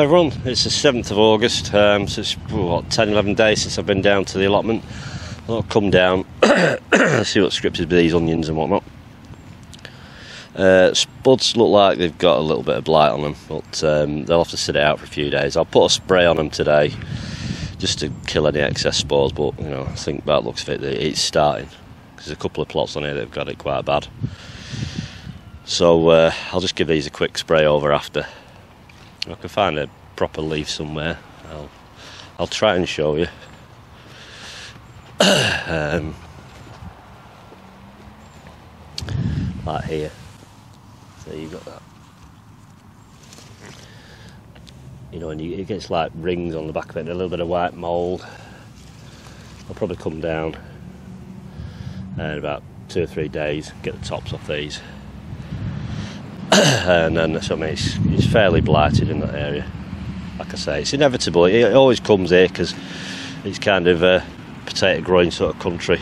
everyone, it's the 7th of August, um, so it's what, 10 11 days since I've been down to the allotment. I'll come down, see what scripts with these onions and whatnot. Uh, spuds look like they've got a little bit of blight on them, but um, they'll have to sit it out for a few days. I'll put a spray on them today just to kill any excess spores, but you know, I think that looks fit. It's starting. There's a couple of plots on here that have got it quite bad. So uh, I'll just give these a quick spray over after. I can find a proper leaf somewhere. I'll I'll try and show you. um, like here. So you've got that. You know, and you, it gets like rings on the back of it, a little bit of white mould. I'll probably come down in about two or three days, get the tops off these. and then so I mean, it's, it's fairly blighted in that area. Like I say, it's inevitable. It always comes here because it's kind of a potato growing sort of country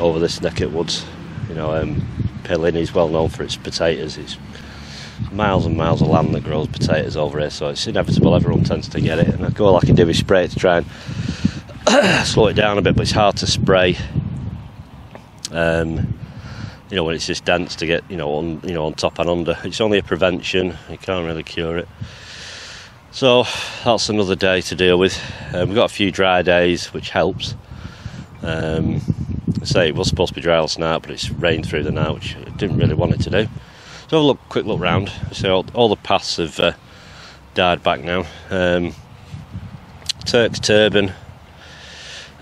over this neck of woods. You know, um, is well known for its potatoes. It's miles and miles of land that grows potatoes over here, so it's inevitable. Everyone tends to get it, and I go like a divvy spray to try and slow it down a bit, but it's hard to spray. Um, you know when it's just dense to get you know on you know on top and under. It's only a prevention. You can't really cure it. So that's another day to deal with. Um, we've got a few dry days, which helps. Um, I say it was supposed to be dry last night, but it's rained through the night, which I didn't really want it to do. So have a look, quick look round. So all, all the paths have uh, died back now. Um, Turk's turban.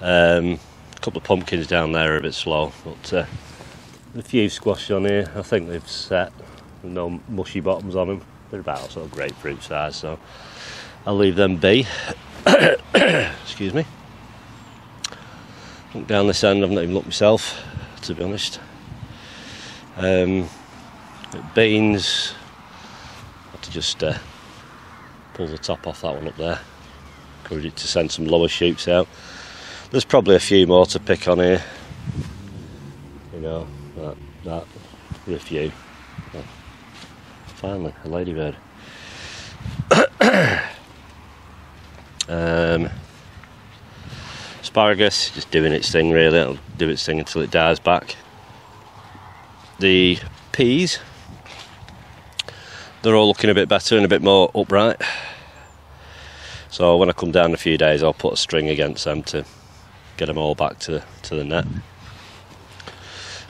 Um, a couple of pumpkins down there are a bit slow, but uh, a few squash on here. I think they've set. No mushy bottoms on them. They're about sort of grapefruit size, so I'll leave them be. Excuse me. Look down this end. I've not even looked myself, to be honest. Um, beans. I have to just uh, pull the top off that one up there. Encourage it to send some lower shoots out. There's probably a few more to pick on here. You know, that, few. Oh, finally, a ladybird. um, asparagus, just doing its thing really, it'll do its thing until it dies back. The peas, they're all looking a bit better and a bit more upright. So when I come down in a few days, I'll put a string against them to get them all back to, to the net.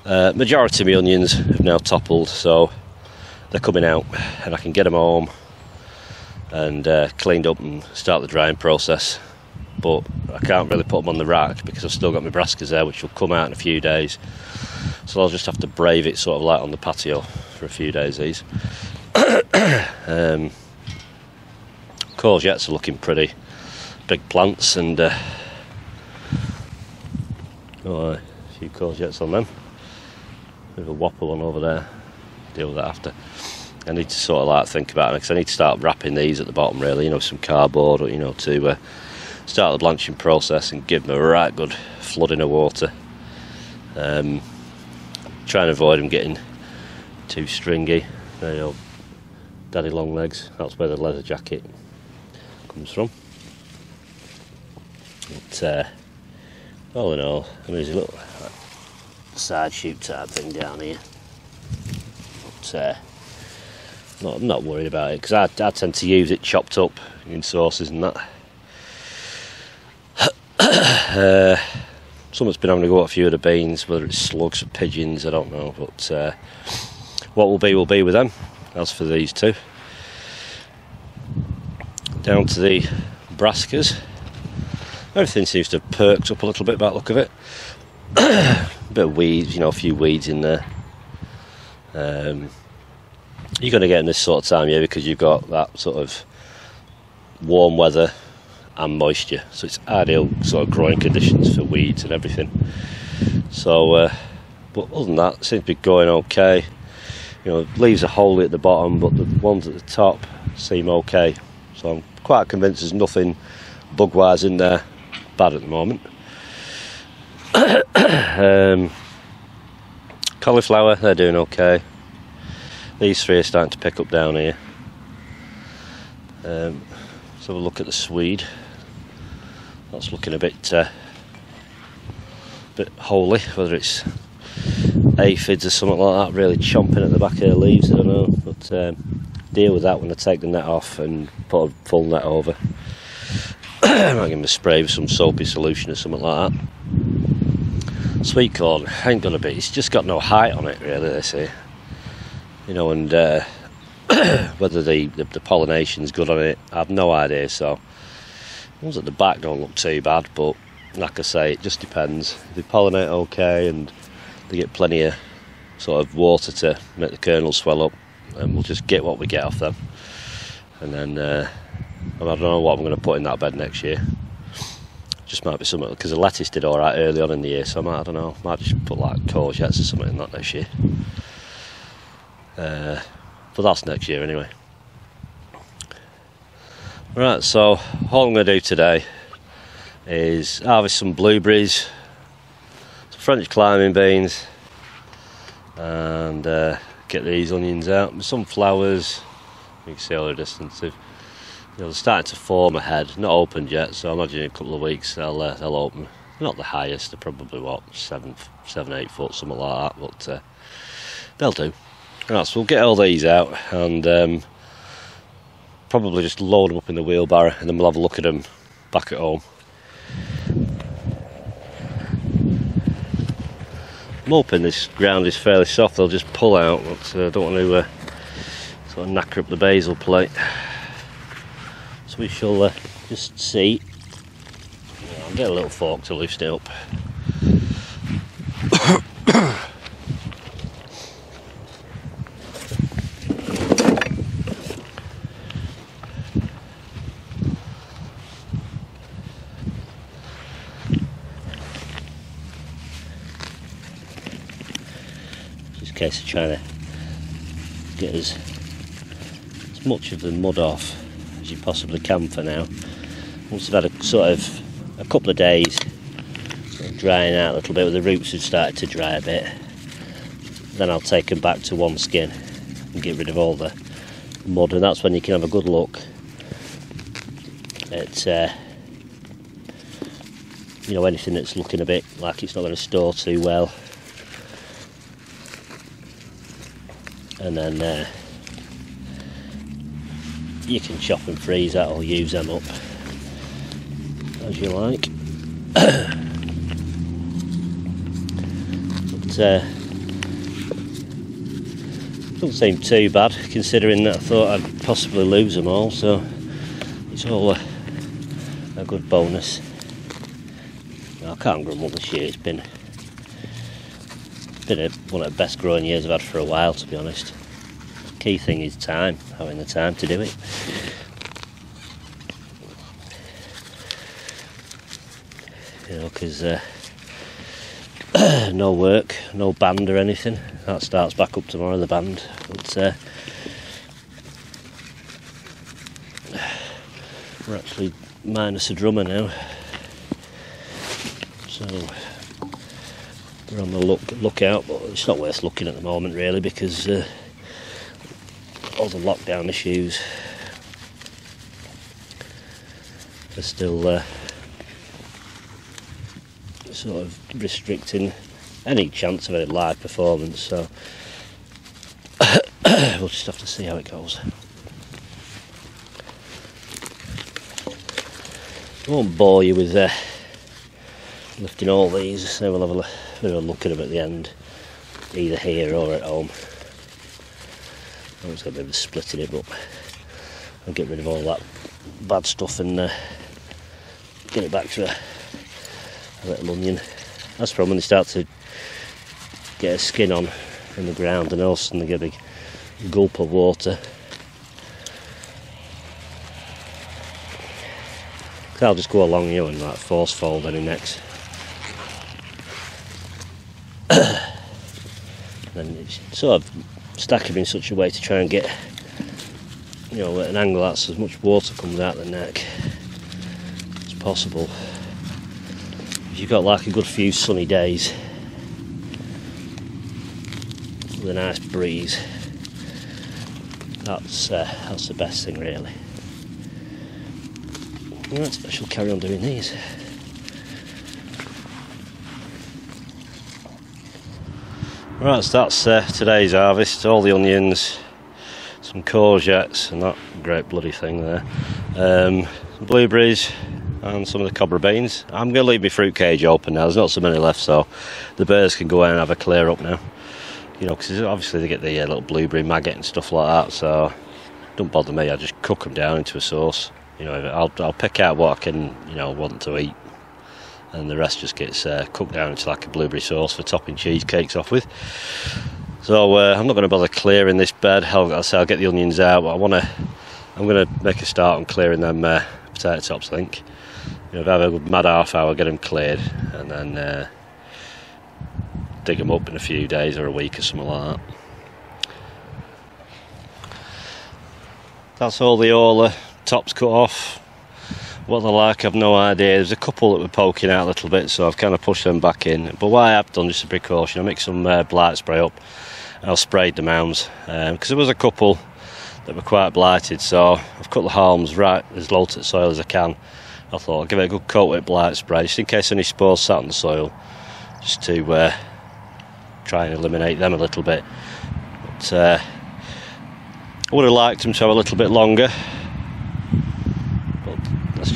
Uh, majority of my onions have now toppled, so they're coming out, and I can get them home and uh, cleaned up and start the drying process. But I can't really put them on the rack because I've still got my brassicas there, which will come out in a few days. So I'll just have to brave it sort of like on the patio for a few days. These um, courgettes are looking pretty big plants, and uh, oh, a few courgettes on them. Of a whopper one over there. Deal with that after. I need to sort of like think about it because I need to start wrapping these at the bottom, really. You know, some cardboard, or you know, to uh, start the blanching process and give them a right good flooding of water. Um, try and avoid them getting too stringy. There you go, daddy long legs. That's where the leather jacket comes from. But uh, all in all, I mean, there's a little side shoot type thing down here. But uh, not, I'm not worried about it because I, I tend to use it chopped up in sauces and that. uh, someone's been having to go at a few of the beans, whether it's slugs or pigeons, I don't know. But uh, what will be will be with them. As for these two, down to the brassicas. Everything seems to have perked up a little bit by the look of it. bit of weeds, you know, a few weeds in there. Um, you're going to get in this sort of time, yeah, because you've got that sort of warm weather and moisture, so it's ideal sort of growing conditions for weeds and everything. So, uh, but other than that, seems to be going okay. You know, leaves are holy at the bottom, but the ones at the top seem okay. So I'm quite convinced there's nothing bug-wise in there bad at the moment. um, cauliflower, they're doing okay. These three are starting to pick up down here. Um, let's have a look at the Swede. That's looking a bit, uh, bit holy, whether it's aphids or something like that, really chomping at the back of the leaves, I don't know. But um, deal with that when I take the net off and put a full net over. I might give him a spray with some soapy solution or something like that. Sweet corn ain't gonna be, it's just got no height on it really, they say. You know, and uh, whether the, the, the pollination's good on it, I have no idea. So, ones at the back don't look too bad, but like I say, it just depends. If they pollinate okay and they get plenty of sort of water to make the kernels swell up, and we'll just get what we get off them. And then uh, I don't know what I'm going to put in that bed next year. Just might be something because the lettuce did all right early on in the year, so I might I don't know might just put like courgettes or something in that next year. Uh, but that's next year anyway. Right, so all I'm going to do today is harvest some blueberries, some French climbing beans, and uh, get these onions out. Some flowers, you can see all the distance. You know, they're starting to form ahead, not opened yet, so I imagine in a couple of weeks they'll uh, they'll open. not the highest, they're probably what seven, seven, eight foot, something like that, but uh, they'll do. Right, so we'll get all these out and um, probably just load them up in the wheelbarrow and then we'll have a look at them back at home. I'm hoping this ground is fairly soft, they'll just pull out, but I uh, don't want to uh, sort of knacker up the basal plate. So we shall uh, just see. Yeah, I'll get a little fork to loosen it up. just in case of trying to get as, as much of the mud off you possibly can for now. Once I've had a sort of a couple of days sort of drying out a little bit, where the roots have started to dry a bit, then I'll take them back to one skin and get rid of all the mud, and that's when you can have a good look at uh, you know anything that's looking a bit like it's not going to store too well and then uh, you can chop and freeze that or use them up. As you like. But uh, doesn't seem too bad considering that I thought I'd possibly lose them all so it's all a, a good bonus. I can't grumble this year it's been. Been a, one of the best growing years I've had for a while, to be honest. Key thing is time, having the time to do it. You know, because uh, no work, no band or anything. That starts back up tomorrow, the band. But uh, we're actually minus a drummer now. So we're on the look lookout, but it's not worth looking at the moment really because uh, all the lockdown issues are still uh, sort of restricting any chance of a live performance. So we'll just have to see how it goes. I won't bore you with uh, lifting all these, so we'll have a bit of a look at them at the end, either here or at home. I was going to be splitting it, up I'll get rid of all that bad stuff and uh, get it back to a, a little onion. That's from when they start to get a skin on in the ground and all of a sudden they get a big gulp of water. So I'll just go along here and like force fold any next. and it's sort of stack them in such a way to try and get you know at an angle that's as much water comes out the neck as possible if you've got like a good few sunny days with a nice breeze that's uh, that's the best thing really Right, I shall carry on doing these. Right, so that's uh, today's harvest. All the onions, some courgettes, and that great bloody thing there. Um, blueberries, and some of the cobra beans. I'm going to leave my fruit cage open now. There's not so many left, so the birds can go in and have a clear up now. You know, because obviously they get the uh, little blueberry maggot and stuff like that. So don't bother me. I just cook them down into a sauce. You know, I'll I'll pick out what I can you know want to eat, and the rest just gets uh, cooked down into like a blueberry sauce for topping cheesecakes off with. So uh, I'm not going to bother clearing this bed. I'll, I'll, say I'll get the onions out, but I want to. I'm going to make a start on clearing them uh, potato tops. I think. You know, have a mad half hour, get them cleared, and then uh, dig them up in a few days or a week or something like that. That's all the Orla tops cut off. What they're like, I've no idea. There's a couple that were poking out a little bit, so I've kind of pushed them back in. But what I have done, just a precaution, I mixed some uh, blight spray up and I've sprayed the mounds because um, there was a couple that were quite blighted. So I've cut the haulms right as low to the soil as I can. I thought I'll give it a good coat with blight spray just in case any spores sat on the soil, just to uh, try and eliminate them a little bit. But uh, I would have liked them to have a little bit longer,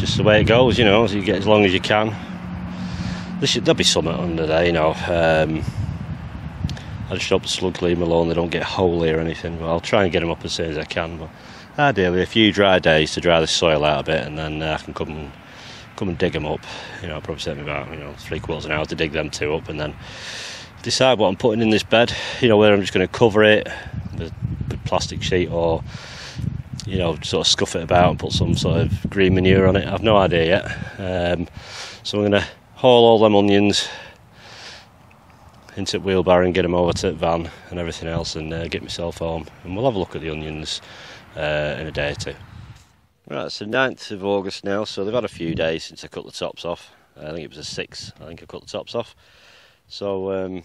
just the way it goes, you know. As you get as long as you can. There should, there'll be some under there, you know. Um, I just hope the slug leave them alone; they don't get holy or anything. But I'll try and get them up as soon as I can. But ideally, a few dry days to dry the soil out a bit, and then uh, I can come and come and dig them up. You know, probably take me about you know three quarters an hour to dig them two up, and then decide what I'm putting in this bed. You know, whether I'm just going to cover it with, with plastic sheet or you know, sort of scuff it about and put some sort of green manure on it. I've no idea yet. Um, so I'm going to haul all them onions into the wheelbarrow and get them over to the van and everything else and uh, get myself home. And we'll have a look at the onions uh, in a day or two. Right, it's the 9th of August now, so they've had a few days since I cut the tops off. I think it was the 6th, I think I cut the tops off. So, um,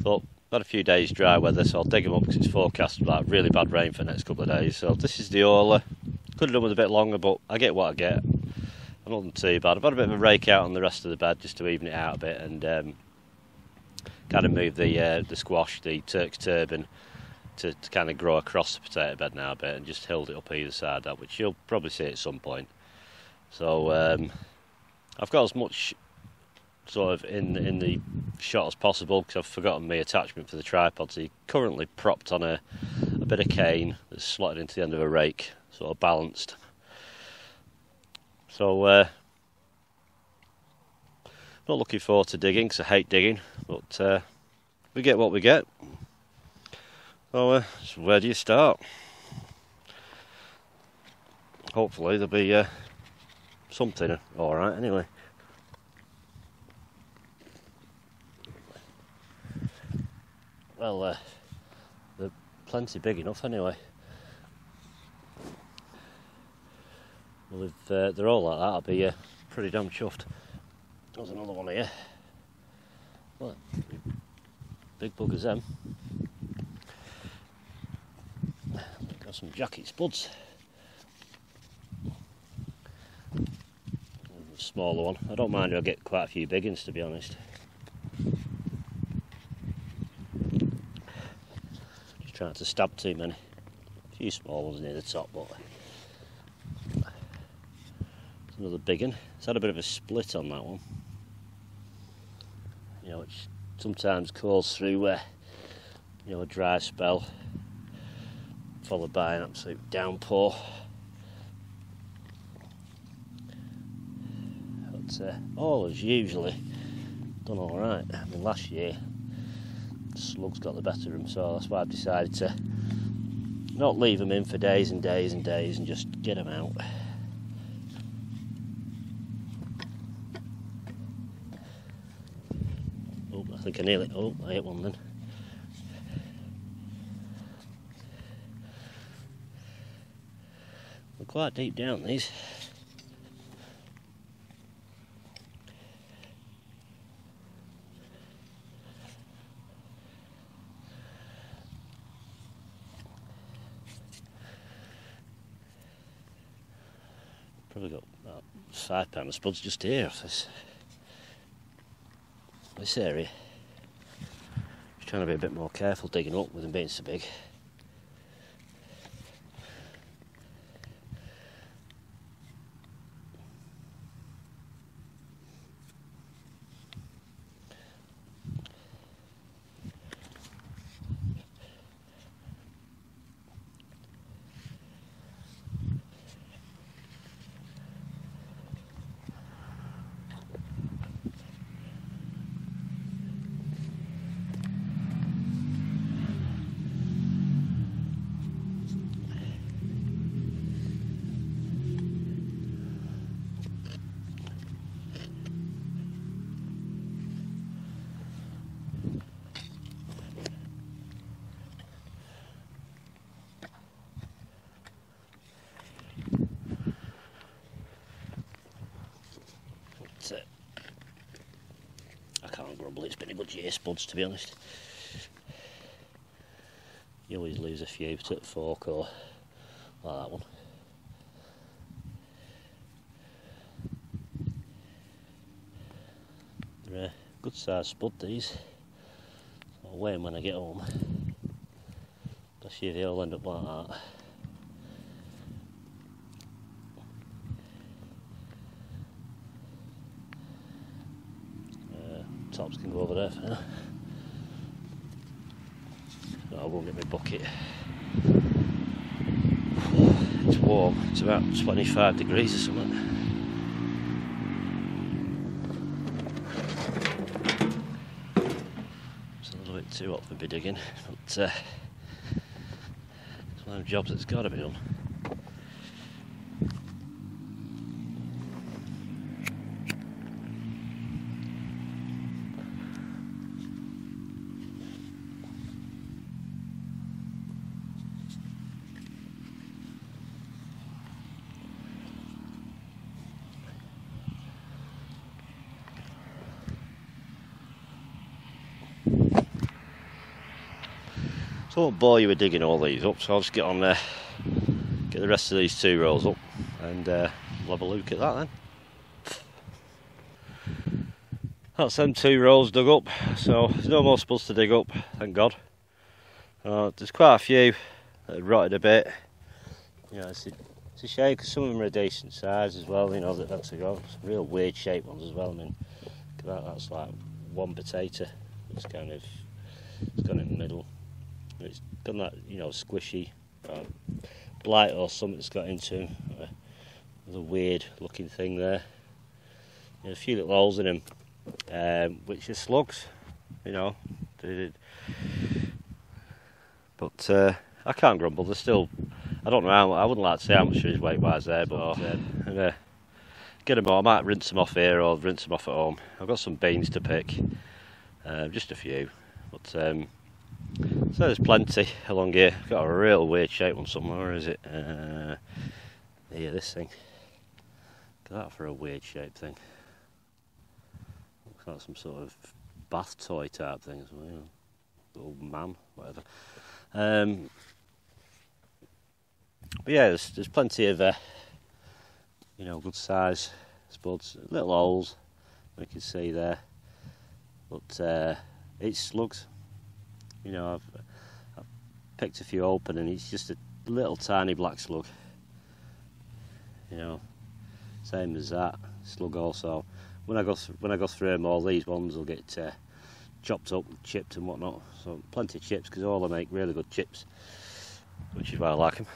thought had a few days dry weather, so I'll dig them up because it's forecast like really bad rain for the next couple of days. So this is the Orla. Could have done with a bit longer, but I get what I get. I'm not too bad. I've had a bit of a rake out on the rest of the bed just to even it out a bit and um, kind of move the uh, the squash, the Turk's turban, to, to, kind of grow across the potato bed now a bit and just hold it up either side that, which you'll probably see at some point. So um, I've got as much sort of in in the shot as possible because I've forgotten my attachment for the tripod. So currently propped on a, a bit of cane that's slotted into the end of a rake, sort of balanced. So uh, not looking forward to digging because I hate digging, but uh, we get what we get. So uh, where do you start? Hopefully there'll be uh, something all right anyway. Well, uh, they're plenty big enough anyway. Well, if uh, they're all like that, I'll be uh, pretty damn chuffed. There's another one here. What? Big buggers them. Got some jacket spuds. Smaller one. I don't mind if I get quite a few big ones to be honest. Trying to stab too many. A few small ones near the top, but another big one. It's had a bit of a split on that one. You know, which sometimes calls through uh, you know a dry spell followed by an absolute downpour. But uh, all is usually done all right. I mean, last year slugs got the better of them, so that's why I've decided to not leave them in for days and days and days and just get them out. Oh, I think I nearly. Oh, I hit one then. We're quite deep down these. Probably got five of spuds just here this this area. Eh? Just trying to be a bit more careful digging up with them being so big. I can't grumble, it's been a good year, Spuds, to be honest. You always lose a few to fork or like that one. They're a good sized spud, these. I'll weigh them when I get home. Especially if they all end up like that. Tops can go over there for now. No, I won't get my bucket. It's warm, it's about 25 degrees or something. It's a little bit too hot for me digging, but uh, it's one of the jobs that's got to be done. Won't bore you with digging all these up, so I'll just get on there, get the rest of these two rolls up, and uh, we'll have a look at that then. That's them two rolls dug up, so there's no more spuds to dig up, thank God. Uh, there's quite a few that have rotted a bit. You know, it's a, it's a shame because some of them are a decent size as well, you know, that that's got some real weird shaped ones as well. I mean, that, that's like one potato. It's kind of, it's gone in the middle. It's got that, you know, squishy uh, blight or something that's got into him. Uh, a weird looking thing there. a few little holes in him, um, which are slugs, you know. But uh, I can't grumble. They're still. I don't know how. I wouldn't like to say how much his weight wise there, but uh, uh, get them all. I might rinse them off here or rinse them off at home. I've got some beans to pick, uh, just a few. But um, so there's plenty along here. Got a real weird shape one somewhere. is it? Uh, yeah, this thing. Look at that for a weird shape thing. Looks like some sort of bath toy type thing as well. Little man, whatever. Um, but yeah, there's, there's plenty of, uh, you know, good size spuds. Little holes, we can see there. But uh, it's slugs you know, I've, I've picked a few open and it's just a little tiny black slug. You know, same as that slug also. When I go when I go through them, all these ones will get uh, chopped up, chipped and whatnot. So plenty of chips because all they make really good chips, which is why I like them.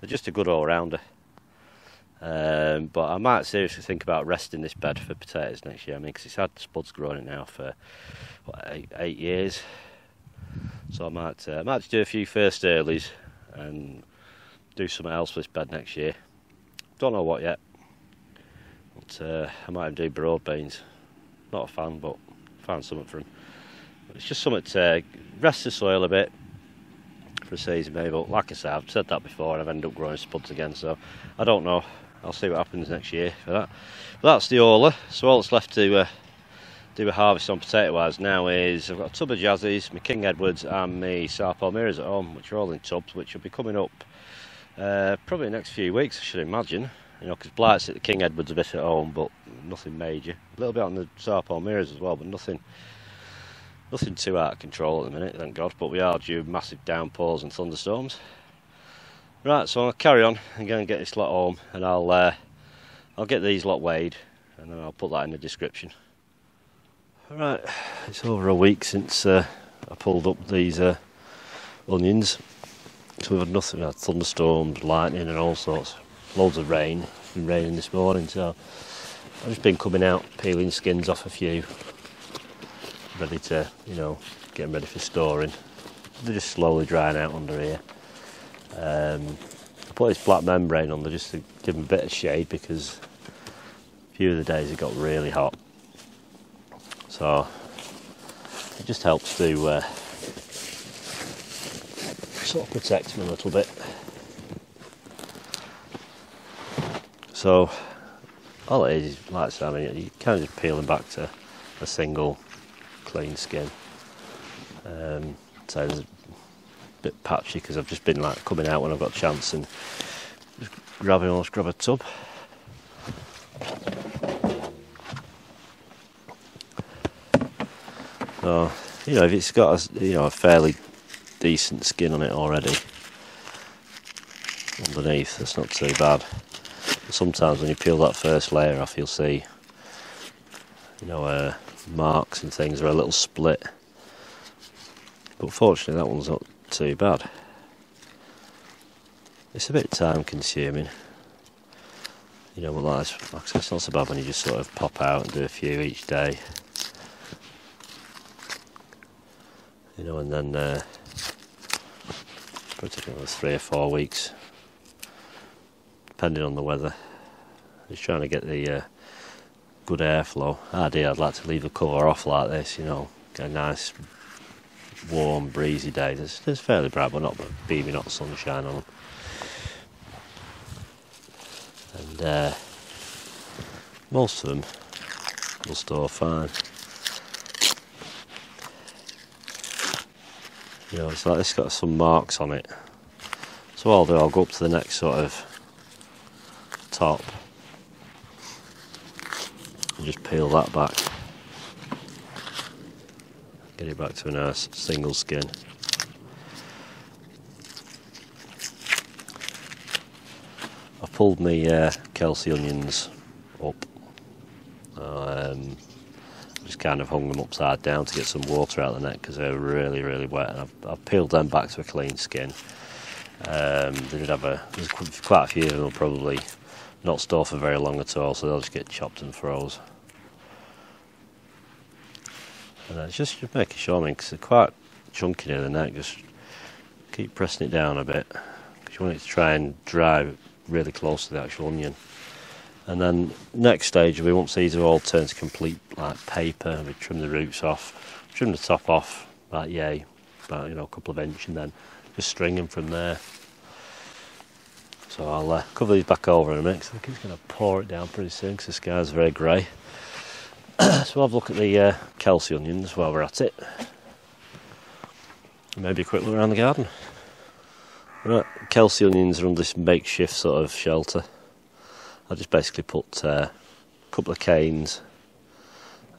They're just a good all-rounder. Um, but I might seriously think about resting this bed for potatoes next year. I mean, because it's had spuds growing it now for what, eight, eight years. So I might, uh, might do a few first earlies and do something else with this bed next year. Don't know what yet. But uh, I might do broad beans. Not a fan, but found something for them. It's just something to rest the soil a bit for a season maybe. But like I said, I've said that before and I've ended up growing spuds again. So I don't know. I'll see what happens next year for that. But that's the Orla. So all that's left to uh, do a harvest on potato wise now is I've got a tub of Jazzies, my King Edwards and my Palmyras at home which are all in tubs which will be coming up uh, probably the next few weeks I should imagine You know, because blights at the King Edward's a bit at home, but nothing major. A little bit on the Palmyras as well, but nothing nothing too out of control at the minute, thank God. But we are due massive downpours and thunderstorms. Right, so I'll carry on and go and get this lot home, and I'll uh, I'll get these lot weighed, and then I'll put that in the description. Right, it's over a week since uh, I pulled up these uh, onions. So we've had nothing, we had thunderstorms, lightning, and all sorts. Loads of rain. It's been raining this morning, so I've just been coming out, peeling skins off a few, ready to, you know, get them ready for storing. They're just slowly drying out under here. Um, I put this black membrane on there just to give them a bit of shade because a few of the days it got really hot. So it just helps to uh, sort of protect them a little bit. So all it is, like I mean, you kind of just peel them back to a single clean skin. Um, so it's a bit patchy because I've just been like coming out when I've got a chance and just grabbing almost grab a tub. So you know if it's got a, you know a fairly decent skin on it already underneath, that's not too bad. Sometimes when you peel that first layer off, you'll see you know uh, marks and things are a little split. But fortunately, that one's not too bad. It's a bit time consuming. You know, but like it's not so bad when you just sort of pop out and do a few each day. You know, and then uh, probably another three or four weeks, depending on the weather. Just trying to get the uh, good airflow. Ideally, I'd like to leave the cover off like this, you know, get a nice warm, breezy day. It's, it's fairly bright, but not beaming hot sunshine on them. And uh, most of them will store fine. You know, it's like it's got some marks on it. So I'll do, I'll go up to the next sort of top and just peel that back. Get it back to a nice single skin. I've pulled my uh, Kelsea onions up. Um, kind of hung them upside down to get some water out of the net because they're really, really wet. And I've, I've, peeled them back to a clean skin. Um, they did have a, there's quite a few of them will probably not store for very long at all, so they'll just get chopped and froze. And it's just, just making sure, I mean, because they're quite chunky near the neck, just keep pressing it down a bit. Because you want it to try and dry really close to the actual onion. And then next stage, we once these are all turned to complete like paper, we trim the roots off, trim the top off, like yay, about you know a couple of inch, and then just string them from there. So I'll uh, cover these back over in a minute. I think it's going to pour it down pretty soon because the sky's very grey. so we'll have a look at the uh, Kelsea onions while we're at it. Maybe a quick look around the garden. Right, Kelsea onions are on this makeshift sort of shelter. I just basically put uh, a couple of canes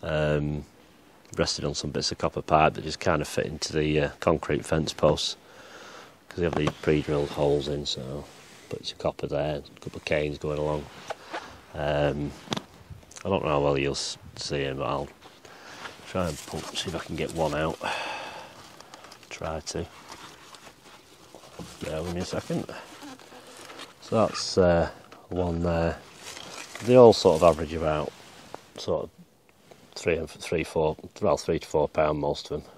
um, rested on some bits of copper pipe that just kind of fit into the uh, concrete fence posts because they have these pre-drilled holes in. So put some copper there, a couple of canes going along. Um, I don't know how well you'll see them, but I'll try and pull, see if I can get one out. Try to. Bear with me a second. So that's uh, one there. They all sort of average about sort of three and three, four, well, three to four pound most of them.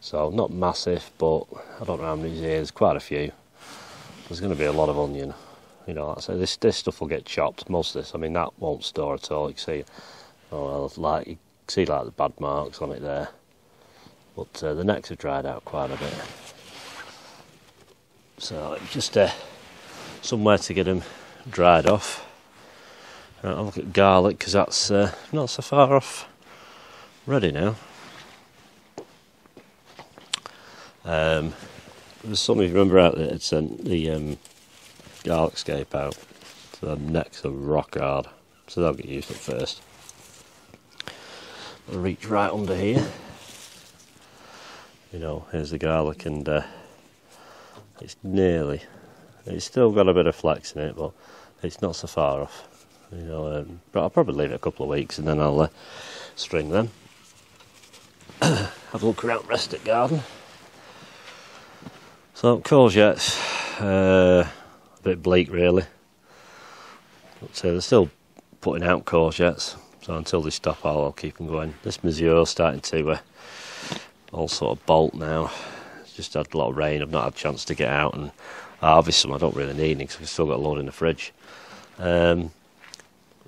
So not massive, but I don't know how many there's quite a few. There's going to be a lot of onion. You know, like I say, this this stuff will get chopped. Most of this, I mean, that won't store at all. You can see, oh, well, like you see like the bad marks on it there. But uh, the necks have dried out quite a bit. So just uh, somewhere to get them dried off. Right, I'll look at garlic because that's uh, not so far off ready now. Um, there's some of you remember out there had sent the um, garlic scape out So the necks are rock hard. So they'll get used up first. I'll reach right under here. You know, here's the garlic and uh, it's nearly, it's still got a bit of flex in it, but it's not so far off. You know, um, but I'll probably leave it a couple of weeks and then I'll uh, string them. Have a look around Rustic Garden. So courgettes, uh, a bit bleak really. But uh, they're still putting out courgettes, so until they stop, I'll, I'll keep them going. This is starting to uh, all sort of bolt now. Just had a lot of rain. I've not had a chance to get out and harvest some. I don't really need any because we've still got a load in the fridge. Um,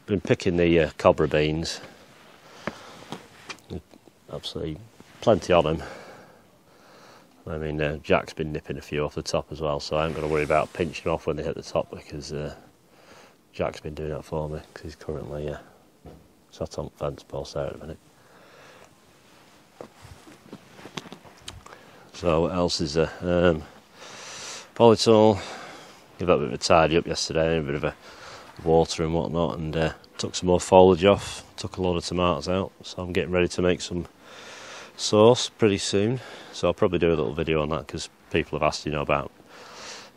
been picking the uh, cobra beans. Absolutely plenty on them. I mean, uh, Jack's been nipping a few off the top as well, so I ain't going to worry about pinching off when they hit the top because uh, Jack's been doing that for me because he's currently uh, sat on fence post there at the minute. So what else is there? Um, polytunnel, give that a bit of a tidy up yesterday, a bit of a water and whatnot, and uh, took some more foliage off, took a lot of tomatoes out, so I'm getting ready to make some sauce pretty soon. So I'll probably do a little video on that because people have asked, you know, about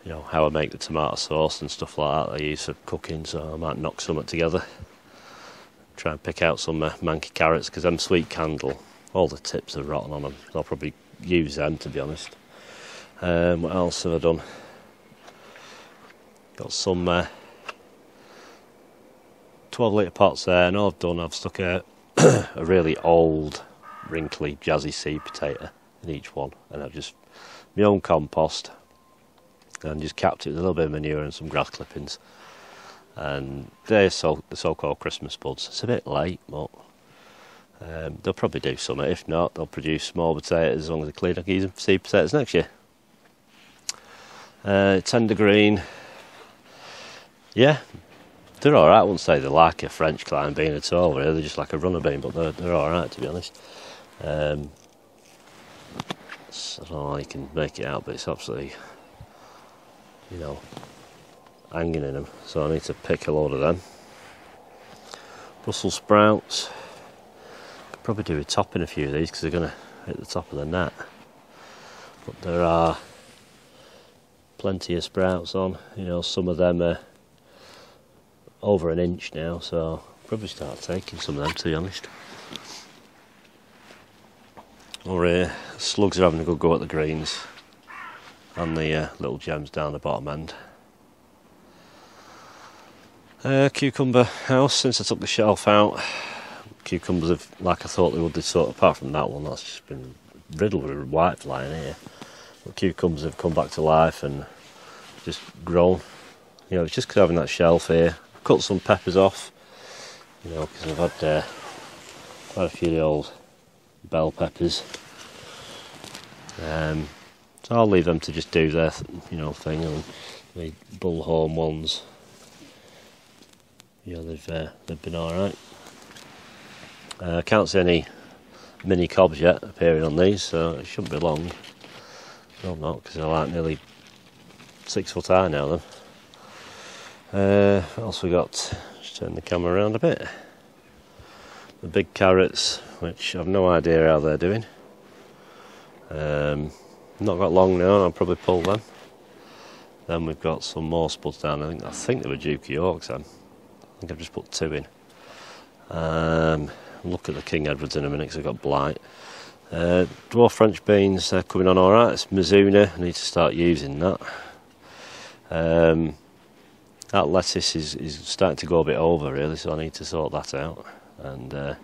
you know how I make the tomato sauce and stuff like that I use for cooking. So I might knock some of it together. Try and pick out some uh, manky carrots because them sweet candle, all the tips are rotten on them. I'll probably use them to be honest. Um, what else have I done? Got some uh, 12 litre pots there, and all I've done, I've stuck a, a really old, wrinkly, jazzy seed potato in each one, and I've just my own compost and just capped it with a little bit of manure and some grass clippings. And they're so, the so-called Christmas buds. It's a bit late, but um, they'll probably do something. If not, they'll produce small potatoes as long as they're clean. I can use them for seed potatoes next year. Uh, tender green. Yeah, they're alright. I wouldn't say they're like a French climb bean at all, really. They're just like a runner bean, but they're, they're alright, to be honest. Um, I don't know how you can make it out, but it's absolutely, you know, hanging in them. So I need to pick a load of them. Brussels sprouts probably do a topping a few of these because they're going to hit the top of the net. But there are plenty of sprouts on. You know, some of them are over an inch now, so I'll probably start taking some of them to be honest. Or uh, slugs are having a good go at the greens and the uh, little gems down the bottom end. Uh, cucumber house, since I took the shelf out, cucumbers have, like I thought they would, they sort of, apart from that one, that's just been riddled with white flying here. But cucumbers have come back to life and just grown. You know, it's just having that shelf here. Cut some peppers off, you know, because I've had uh, quite a few of the old bell peppers. Um, so I'll leave them to just do their, you know, thing. And the bullhorn ones, yeah, they've uh, they've been all right. I uh, can't see any mini cobs yet appearing on these, so it shouldn't be long. No, not because they're like nearly six foot high now. Then, uh, what else we got? Just turn the camera around a bit. The big carrots, which I've no idea how they're doing. Um, not got long now, and I'll probably pull them. Then we've got some more spuds down. I think I think they were Duke Yorks. Then I think I've just put two in. Um, look at the King Edwards in a minute because I've got blight. Uh, dwarf French beans, they're coming on alright. It's Mizuna, I need to start using that. Um, that lettuce is, is starting to go a bit over really, so I need to sort that out and uh,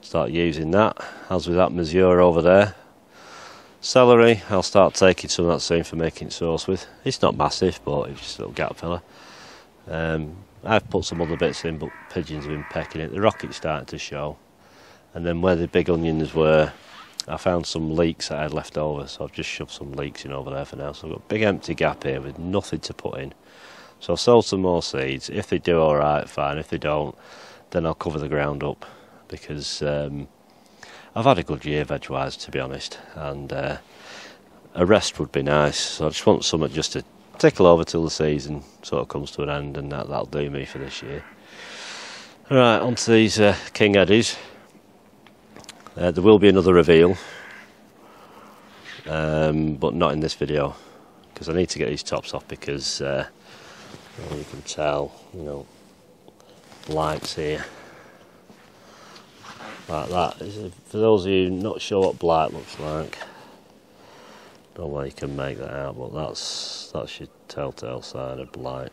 start using that. As with that mesure over there. Celery, I'll start taking some of that soon for making sauce with. It's not massive, but it's just a little gap filler. Um, I've put some other bits in, but pigeons have been pecking it. The rocket's starting to show. And then where the big onions were, I found some leeks that I had left over, so I've just shoved some leeks in over there for now. So I've got a big empty gap here with nothing to put in. So I've sold some more seeds. If they do alright, fine. If they don't, then I'll cover the ground up because um, I've had a good year veg-wise, to be honest, and uh, a rest would be nice. So I just want something just to tickle over till the season sort of comes to an end, and that that'll do me for this year. Right, on to these uh, King Eddies. Uh, there will be another reveal, um, but not in this video because I need to get these tops off because uh, well, you can tell, you know, lights here like that. For those of you not sure what black looks like, know why you can make that out, but that's that's your telltale sign of blight.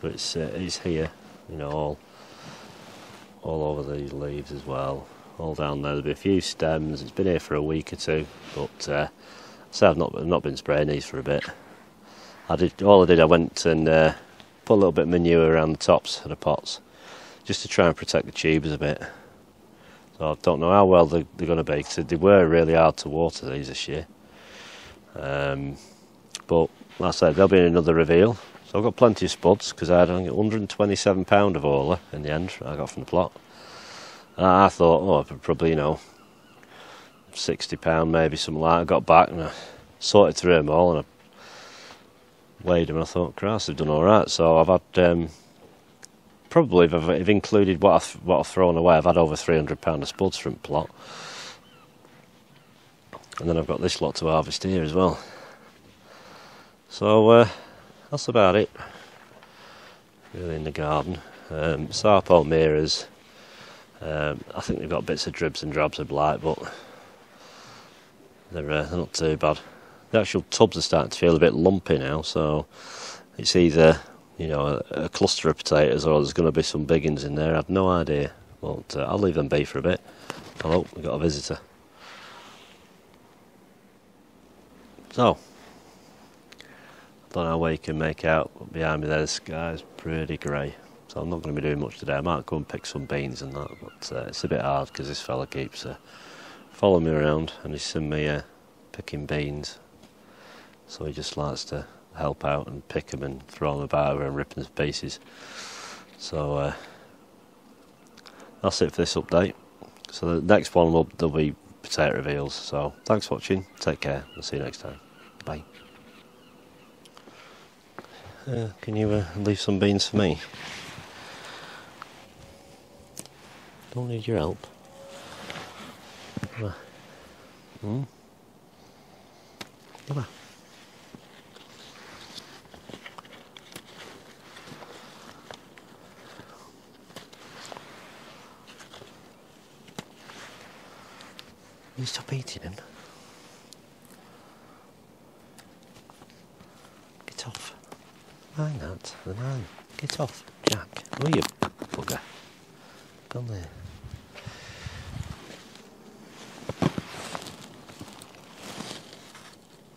So it's uh, it's here, you know, all all over these leaves as well, all down there. There'll be a few stems. It's been here for a week or two, but uh, so I've not I've not been spraying these for a bit. I did all I did. I went and uh, put a little bit of manure around the tops of the pots, just to try and protect the tubers a bit. So I don't know how well they're, they're going to be because they were really hard to water these this year. Um, but like I said, there'll be another reveal. So I've got plenty of spuds because I had 127 pound of Orla in the end. I got from the plot. And I thought, oh, probably you know, 60 pound maybe something like. that. I got back and I sorted through them all and I weighed them. and I thought, Christ, they've done all right. So I've had um, probably if I've, if included what I've, what I've thrown away, I've had over £300 of spuds from plot. And then I've got this lot to harvest here as well. So uh, that's about it, really, in the garden. Um, Sarpo Miras, um, I think they've got bits of dribs and drabs of blight, but they're, uh, they're not too bad. The actual tubs are starting to feel a bit lumpy now, so it's either you know, a, a, cluster of potatoes or there's going to be some big in there. I've no idea. But uh, I'll leave them be for a bit. Hello, we've got a visitor. So, I don't know where you can make out but behind me there. The sky's pretty grey. So I'm not going to be doing much today. I might go and pick some beans and that, but uh, it's a bit hard because this fella keeps uh, following me around and he's seen me uh, picking beans. So he just likes to help out and pick them and throw them about and rip them to pieces. So uh, that's it for this update. So the next one will there'll be potato reveals. So thanks for watching. Take care. I'll see you next time. Bye. Uh, can you uh, leave some beans for me? Don't need your help. Hmm? Come on. You stop eating him. Get off. Mind that, the man. Get off, Jack. Will you, bugger? Come there.